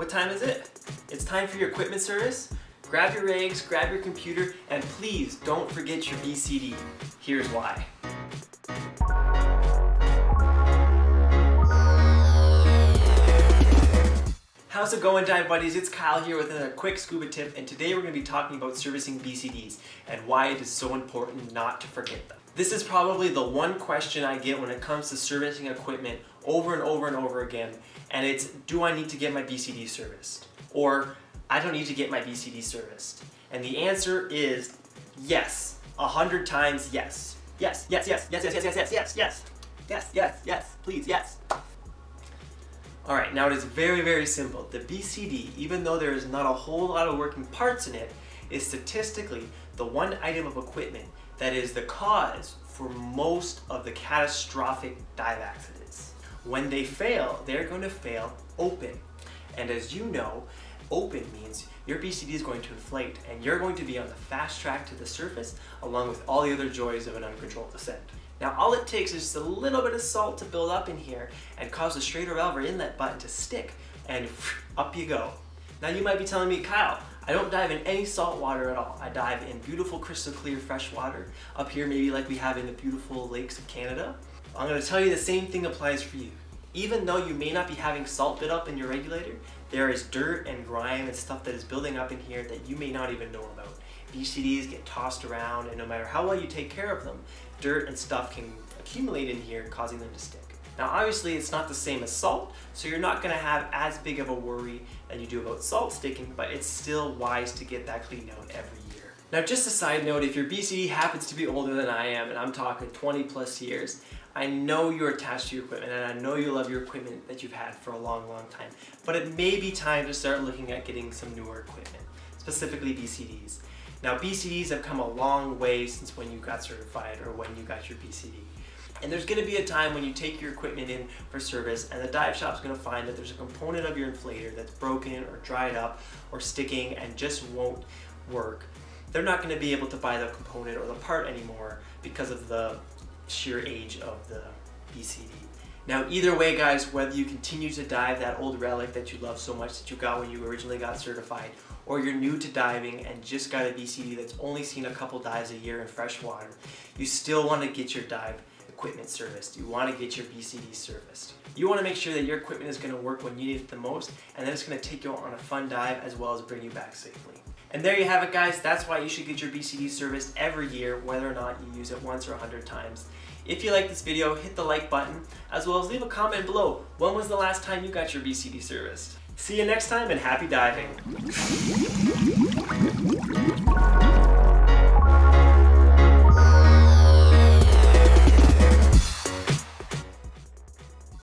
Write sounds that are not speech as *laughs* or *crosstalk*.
What time is it? It's time for your equipment service. Grab your rigs, grab your computer, and please don't forget your BCD. Here's why. How's it going dive buddies? It's Kyle here with another quick scuba tip and today we're going to be talking about servicing BCDs and why it is so important not to forget them. This is probably the one question I get when it comes to servicing equipment over and over and over again and it's do I need to get my BCD serviced? Or I don't need to get my BCD serviced. And the answer is yes. A hundred times yes. Yes, yes, yes, yes, yes, yes, yes, yes, yes, yes, yes, yes, yes, please, yes. All right, now it is very, very simple. The BCD, even though there is not a whole lot of working parts in it, is statistically the one item of equipment that is the cause for most of the catastrophic dive accidents. When they fail, they're going to fail open. And as you know, open means your BCD is going to inflate and you're going to be on the fast track to the surface along with all the other joys of an uncontrolled descent. Now all it takes is just a little bit of salt to build up in here and cause the straighter valve or inlet button to stick and *laughs* up you go. Now you might be telling me, Kyle, I don't dive in any salt water at all. I dive in beautiful crystal clear fresh water up here maybe like we have in the beautiful lakes of Canada. I'm to tell you the same thing applies for you. Even though you may not be having salt build up in your regulator, there is dirt and grime and stuff that is building up in here that you may not even know about. BCDs get tossed around and no matter how well you take care of them, dirt and stuff can accumulate in here causing them to stick. Now obviously it's not the same as salt, so you're not gonna have as big of a worry than you do about salt sticking, but it's still wise to get that cleaned out every year. Now just a side note, if your BCD happens to be older than I am, and I'm talking 20 plus years, I know you're attached to your equipment and I know you love your equipment that you've had for a long, long time, but it may be time to start looking at getting some newer equipment, specifically BCDs. Now BCDs have come a long way since when you got certified or when you got your BCD. And there's gonna be a time when you take your equipment in for service and the dive shop's gonna find that there's a component of your inflator that's broken or dried up or sticking and just won't work. They're not gonna be able to buy the component or the part anymore because of the sheer age of the BCD. Now either way guys, whether you continue to dive that old relic that you love so much that you got when you originally got certified, or you're new to diving and just got a BCD that's only seen a couple dives a year in fresh water, you still want to get your dive equipment serviced. You want to get your BCD serviced. You want to make sure that your equipment is going to work when you need it the most and that it's going to take you on a fun dive as well as bring you back safely. And there you have it guys, that's why you should get your BCD serviced every year whether or not you use it once or a hundred times. If you like this video, hit the like button, as well as leave a comment below. When was the last time you got your BCD serviced? See you next time and happy diving!